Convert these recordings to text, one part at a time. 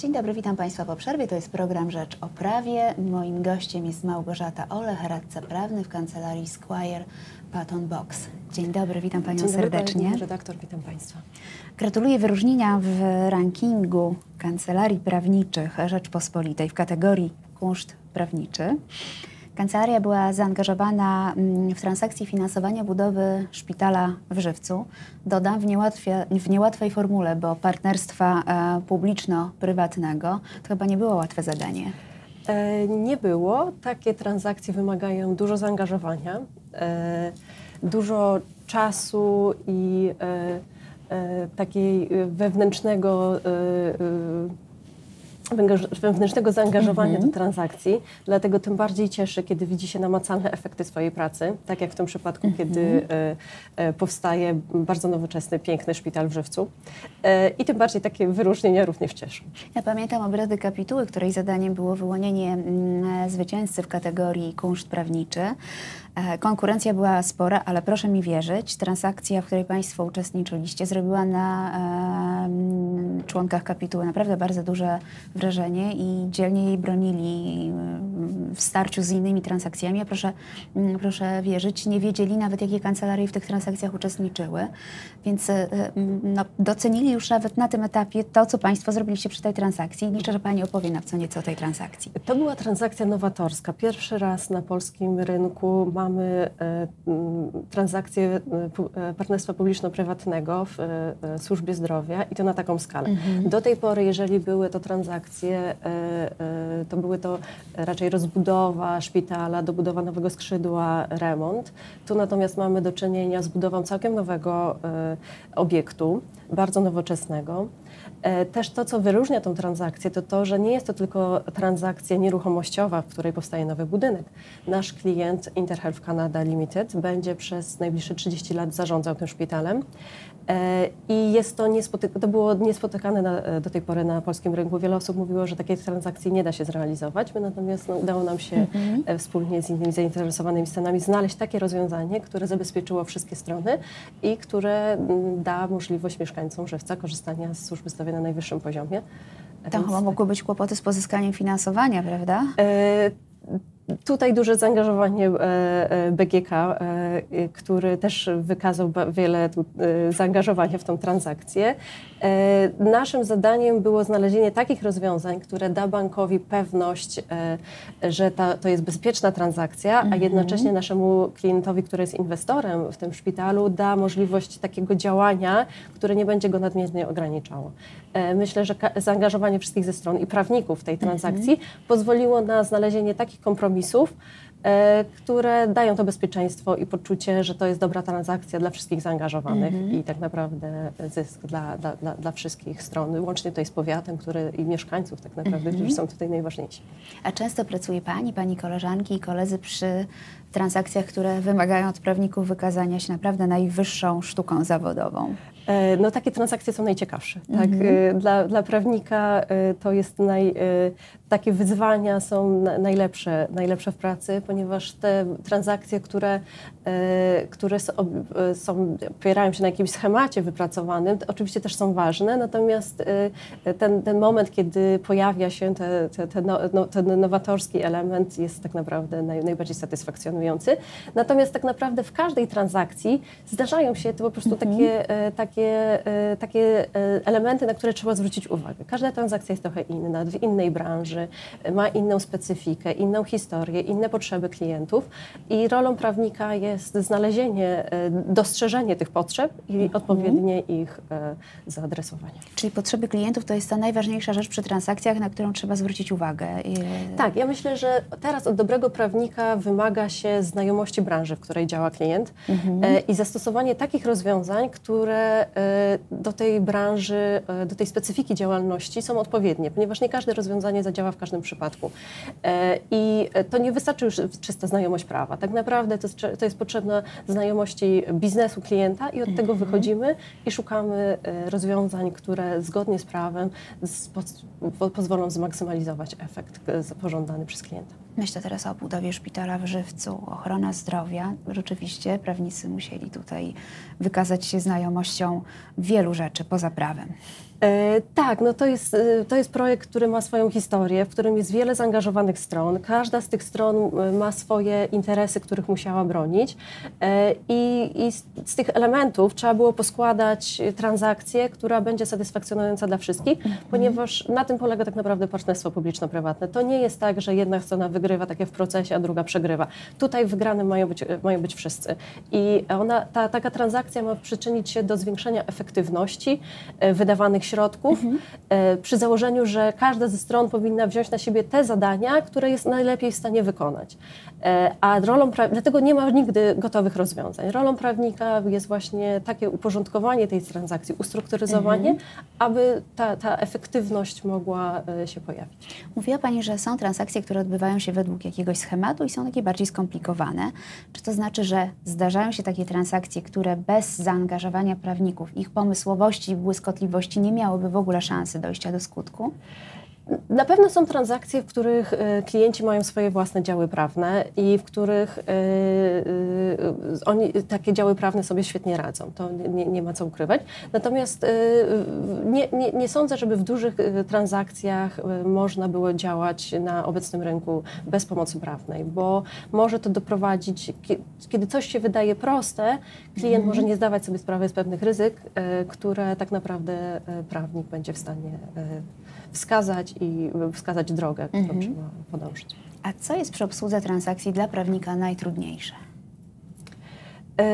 Dzień dobry, witam Państwa po przerwie. To jest program Rzecz o Prawie. Moim gościem jest Małgorzata Olech, radca prawny w kancelarii Squire Patton Box. Dzień dobry, witam Panią Dzień dobry, serdecznie. Pani redaktor, witam Państwa. Gratuluję wyróżnienia w rankingu Kancelarii Prawniczych Rzeczpospolitej w kategorii kunszt prawniczy. Kancelaria była zaangażowana mm, w transakcje finansowania budowy szpitala w Żywcu. Dodam w, w niełatwej formule, bo partnerstwa e, publiczno-prywatnego to chyba nie było łatwe zadanie. E, nie było. Takie transakcje wymagają dużo zaangażowania, e, dużo czasu i takiej wewnętrznego wewnętrznego zaangażowania Mhm. do transakcji, dlatego tym bardziej cieszy, kiedy widzi się namacalne efekty swojej pracy, tak jak w tym przypadku, Mhm. kiedy e, e, powstaje bardzo nowoczesny, piękny szpital w Żywcu. E, I tym bardziej takie wyróżnienia również cieszą. Ja pamiętam obrady kapituły, której zadaniem było wyłonienie mm, zwycięzcy w kategorii kunszt prawniczy. E, Konkurencja była spora, ale proszę mi wierzyć, transakcja, w której Państwo uczestniczyliście, zrobiła na e, członkach kapituły naprawdę bardzo duże wrażenie i dzielnie jej bronili w starciu z innymi transakcjami. A proszę, proszę wierzyć, nie wiedzieli nawet, jakie kancelarie w tych transakcjach uczestniczyły, więc e, no, docenili już nawet na tym etapie to, co Państwo zrobiliście przy tej transakcji. Liczę, że Pani opowie nam co nieco o tej transakcji. To była transakcja nowatorska. Pierwszy raz na polskim rynku mamy m, transakcję e, pu- e, partnerstwa publiczno-prywatnego w e, służbie zdrowia i to na taką skalę. Do tej pory, jeżeli były to transakcje, to były to raczej rozbudowa szpitala, dobudowa nowego skrzydła, remont. Tu natomiast mamy do czynienia z budową całkiem nowego obiektu, bardzo nowoczesnego. Też to, co wyróżnia tą transakcję, to to, że nie jest to tylko transakcja nieruchomościowa, w której powstaje nowy budynek. Nasz klient Interhealth Canada Limited będzie przez najbliższe 30 lat zarządzał tym szpitalem. E, I jest to, niespoty- to było niespotykane na, e, do tej pory na polskim rynku. Wiele osób mówiło, że takiej transakcji nie da się zrealizować. My natomiast no, udało nam się e, wspólnie z innymi zainteresowanymi stronami znaleźć takie rozwiązanie, które zabezpieczyło wszystkie strony i które da możliwość mieszkańcom Żywca korzystania z służby zdrowia na najwyższym poziomie. Więc, chyba mogły być kłopoty z pozyskaniem finansowania, prawda? e, Tutaj duże zaangażowanie e, e, BGK, e, który też wykazał wiele zaangażowania w tą transakcję. Naszym zadaniem było znalezienie takich rozwiązań, które da bankowi pewność, że ta, to jest bezpieczna transakcja, a jednocześnie naszemu klientowi, który jest inwestorem w tym szpitalu, da możliwość takiego działania, które nie będzie go nadmiernie ograniczało. Myślę, że zaangażowanie wszystkich ze stron i prawników w tej transakcji pozwoliło na znalezienie takich kompromisów, e, które dają to bezpieczeństwo i poczucie, że to jest dobra transakcja dla wszystkich zaangażowanych i tak naprawdę zysk dla, dla, dla, dla wszystkich stron, łącznie tutaj z powiatem który, i mieszkańców tak naprawdę, którzy są tutaj najważniejsi. A często pracuje Pani, Pani koleżanki i koledzy przy transakcjach, które wymagają od prawników wykazania się naprawdę najwyższą sztuką zawodową. E, No takie transakcje są najciekawsze. Tak? E, Dla, dla prawnika e, to jest naj, takie wyzwania są na- najlepsze, najlepsze w pracy, ponieważ te transakcje, które, które są, opierają się na jakimś schemacie wypracowanym, oczywiście też są ważne, natomiast ten, ten moment, kiedy pojawia się te, te, te no, no, ten nowatorski element jest tak naprawdę naj, najbardziej satysfakcjonujący. Natomiast tak naprawdę w każdej transakcji zdarzają się to po prostu takie, e, takie, e, takie e, elementy, na które trzeba zwrócić uwagę. Każda transakcja jest trochę inna, w innej branży, e, ma inną specyfikę, inną historię, inne potrzeby klientów i rolą prawnika jest znalezienie, dostrzeżenie tych potrzeb i odpowiednie ich zaadresowanie. Czyli potrzeby klientów to jest ta najważniejsza rzecz przy transakcjach, na którą trzeba zwrócić uwagę. I- Tak, ja myślę, że teraz od dobrego prawnika wymaga się znajomości branży, w której działa klient e, i zastosowanie takich rozwiązań, które do tej branży, e, do tej specyfiki działalności są odpowiednie, ponieważ nie każde rozwiązanie zadziała w każdym przypadku. E, I to nie wystarczy już czysta znajomość prawa. Tak naprawdę to jest, to jest potrzebna znajomości biznesu klienta i od tego wychodzimy i szukamy rozwiązań, które zgodnie z prawem pozwolą zmaksymalizować efekt pożądany przez klienta. Myślę teraz o budowie szpitala w Żywcu, ochrona zdrowia. Rzeczywiście prawnicy musieli tutaj wykazać się znajomością dotyczą wielu rzeczy poza prawem. E, tak, no to jest, e, to jest projekt, który ma swoją historię, w którym jest wiele zaangażowanych stron. Każda z tych stron e, ma swoje interesy, których musiała bronić. E, I, I z, z tych elementów trzeba było poskładać transakcję, która będzie satysfakcjonująca dla wszystkich, ponieważ na tym polega tak naprawdę partnerstwo publiczno-prywatne. To nie jest tak, że jedna strona wygrywa tak jak w procesie, a druga przegrywa. Tutaj wygranym mają być, mają być wszyscy. I ona, ta, taka transakcja ma przyczynić się do zwiększenia efektywności e, wydawanych środków, e, przy założeniu, że każda ze stron powinna wziąć na siebie te zadania, które jest najlepiej w stanie wykonać. E, A rolą, dlatego nie ma nigdy gotowych rozwiązań. Rolą prawnika jest właśnie takie uporządkowanie tej transakcji, ustrukturyzowanie, aby ta, ta efektywność mogła e, się pojawić. Mówiła Pani, że są transakcje, które odbywają się według jakiegoś schematu i są takie bardziej skomplikowane. Czy to znaczy, że zdarzają się takie transakcje, które bez zaangażowania prawników, ich pomysłowości i błyskotliwości nie miałyby w ogóle szansy dojścia do skutku? Na pewno są transakcje, w których e, klienci mają swoje własne działy prawne i w których e, e, oni takie działy prawne sobie świetnie radzą. To nie, nie ma co ukrywać. Natomiast nie, nie, nie sądzę, żeby w dużych transakcjach można było działać na obecnym rynku bez pomocy prawnej, bo może to doprowadzić, kie- kiedy coś się wydaje proste, klient może nie zdawać sobie sprawy z pewnych ryzyk, które tak naprawdę prawnik będzie w stanie wskazać i wskazać drogę, którą trzeba podążyć. A co jest przy obsłudze transakcji dla prawnika najtrudniejsze? E,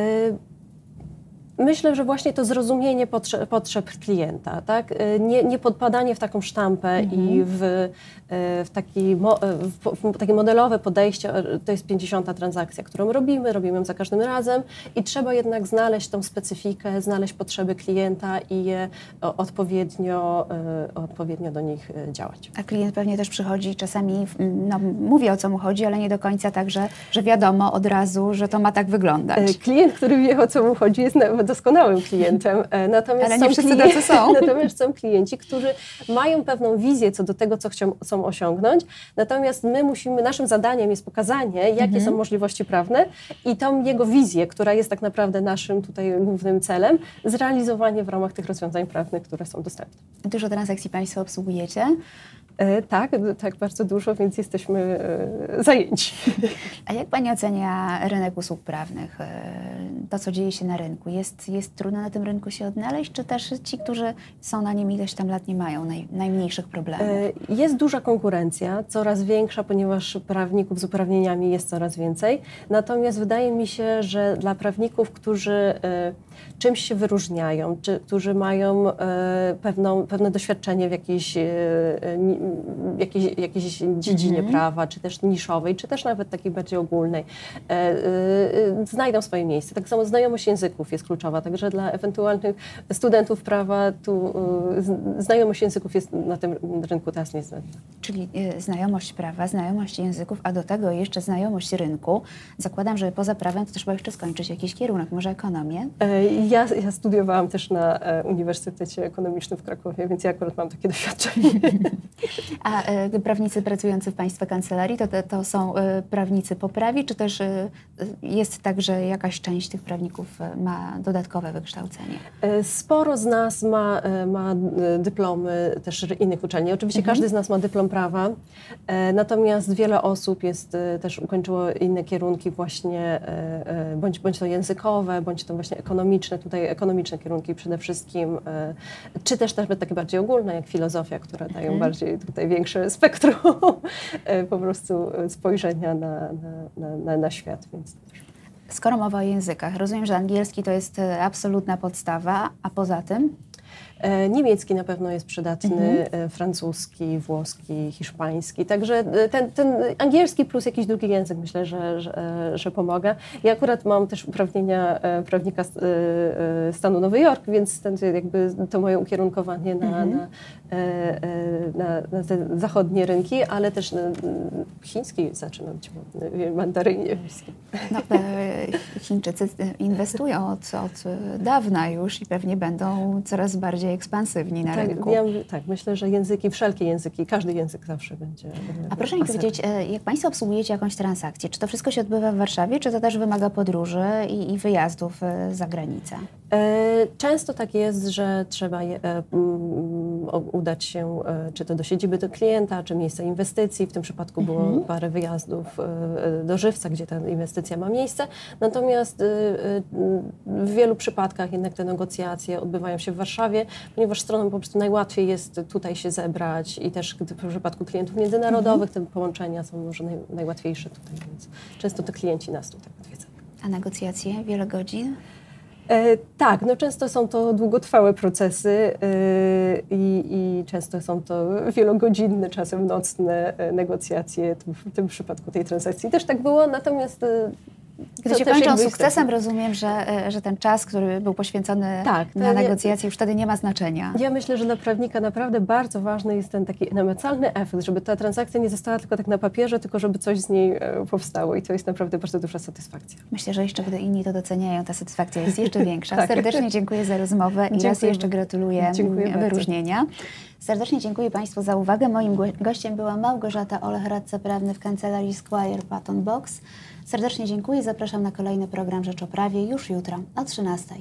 Myślę, że właśnie to zrozumienie potrze potrzeb klienta, tak? E, Nie, nie podpadanie w taką sztampę i w, e, w, taki e, w, takie modelowe podejście. To jest 50. transakcja, którą robimy, robimy ją za każdym razem i trzeba jednak znaleźć tą specyfikę, znaleźć potrzeby klienta i je odpowiednio, odpowiednio do nich działać. A klient pewnie też przychodzi czasami, no, mówi o co mu chodzi, ale nie do końca tak, że, że wiadomo od razu, że to ma tak wyglądać. Klient, który wie o co mu chodzi, jest na- doskonałym klientem. e, Natomiast Ale nie są wszyscy tacy są. Natomiast są klienci, którzy mają pewną wizję co do tego, co chcą, chcą osiągnąć. Natomiast my musimy, naszym zadaniem jest pokazanie, jakie Mhm. są możliwości prawne i tą jego wizję, która jest tak naprawdę naszym tutaj głównym celem, zrealizowanie w ramach tych rozwiązań prawnych, które są dostępne. Dużo transakcji Państwo obsługujecie. E, Tak, tak, bardzo dużo, więc jesteśmy e, zajęci. A jak Pani ocenia rynek usług prawnych? E, To, co dzieje się na rynku? Jest, jest trudno na tym rynku się odnaleźć, czy też ci, którzy są na nim ileś tam lat, nie mają naj, najmniejszych problemów? Jest duża konkurencja, coraz większa, ponieważ prawników z uprawnieniami jest coraz więcej. Natomiast wydaje mi się, że dla prawników, którzy czymś się wyróżniają, czy którzy mają pewną, pewne doświadczenie w jakiejś, jakiejś, jakiejś dziedzinie prawa, czy też niszowej, czy też nawet takiej bardziej ogólnej, e, e, znajdą swoje miejsce. Tak samo znajomość języków jest kluczowa, także dla ewentualnych studentów prawa tu e, znajomość języków jest na tym rynku teraz niezbędna. Czyli znajomość prawa, znajomość języków, a do tego jeszcze znajomość rynku. Zakładam, że poza prawem to też trzeba jeszcze skończyć jakiś kierunek, może ekonomię. Ja, ja studiowałam też na Uniwersytecie Ekonomicznym w Krakowie, więc ja akurat mam takie doświadczenie. A y, prawnicy pracujący w Państwa kancelarii to, to, są y, prawnicy po prawie, czy też y, jest tak, że jakaś część tych prawników ma dodatkowe wykształcenie? Sporo z nas ma, ma dyplomy też innych uczelni. Oczywiście każdy z nas ma dyplom prawa, natomiast wiele osób jest, też ukończyło inne kierunki właśnie, bądź, bądź to językowe, bądź to właśnie ekonomiczne, tutaj ekonomiczne kierunki przede wszystkim, czy też nawet takie bardziej ogólne, jak filozofia, które dają bardziej tutaj większe spektrum e, po prostu spojrzenia na, na, na, na, świat. Więc Skoro mowa o językach, rozumiem, że angielski to jest y, absolutna podstawa, a poza tym? E, Niemiecki na pewno jest przydatny, e, francuski, włoski, hiszpański. Także e, ten, ten angielski plus jakiś drugi język myślę, że, że, że pomaga. Ja akurat mam też uprawnienia prawnika stanu Nowy Jork, więc ten, jakby to moje ukierunkowanie na, na, e, e, na, na te zachodnie rynki, ale też chiński zaczynam być mandarynie. No, Chińczycy inwestują od, od dawna już i pewnie będą coraz bardziej bardziej ekspansywni na tak, rynku. ja, tak, myślę, że języki, wszelkie języki, każdy język zawsze będzie. A proszę mi powiedzieć, e, jak Państwo obsługujecie jakąś transakcję, czy to wszystko się odbywa w Warszawie, czy to też wymaga podróży i, i wyjazdów e, za granicę? E, Często tak jest, że trzeba je, udać się e, czy to do siedziby do klienta, czy miejsca inwestycji. W tym przypadku było Mhm. parę wyjazdów e, e, do Żywca, gdzie ta inwestycja ma miejsce. Natomiast w wielu przypadkach jednak te negocjacje odbywają się w Warszawie, ponieważ stronom po prostu najłatwiej jest tutaj się zebrać i też w przypadku klientów międzynarodowych te połączenia są może naj, najłatwiejsze tutaj, więc często to klienci nas tutaj odwiedzają. A negocjacje? Wiele godzin? E, tak, no często są to długotrwałe procesy e, i, i często są to wielogodzinne, czasem nocne e, negocjacje. W tym przypadku tej transakcji też tak było, natomiast Gdy to się kończą sukcesem, rozumiem, że, e, że ten czas, który był poświęcony Tak, na nie- negocjacje, już wtedy nie ma znaczenia. Ja myślę, że dla prawnika naprawdę bardzo ważny jest ten taki namacalny efekt, żeby ta transakcja nie została tylko tak na papierze, tylko żeby coś z niej e, powstało i to jest naprawdę bardzo duża satysfakcja. Myślę, że jeszcze gdy inni to doceniają, ta satysfakcja jest jeszcze większa. Tak. Serdecznie dziękuję za rozmowę i raz Dziękuję jeszcze bardzo. gratuluję Dziękuję mm, bardzo. wyróżnienia. Serdecznie dziękuję Państwu za uwagę. Moim go- gościem była Małgorzata Olech, radca prawny w kancelarii Squire Patton Box. Serdecznie dziękuję. Zapraszam na kolejny program Rzecz o Prawie już jutro o 13.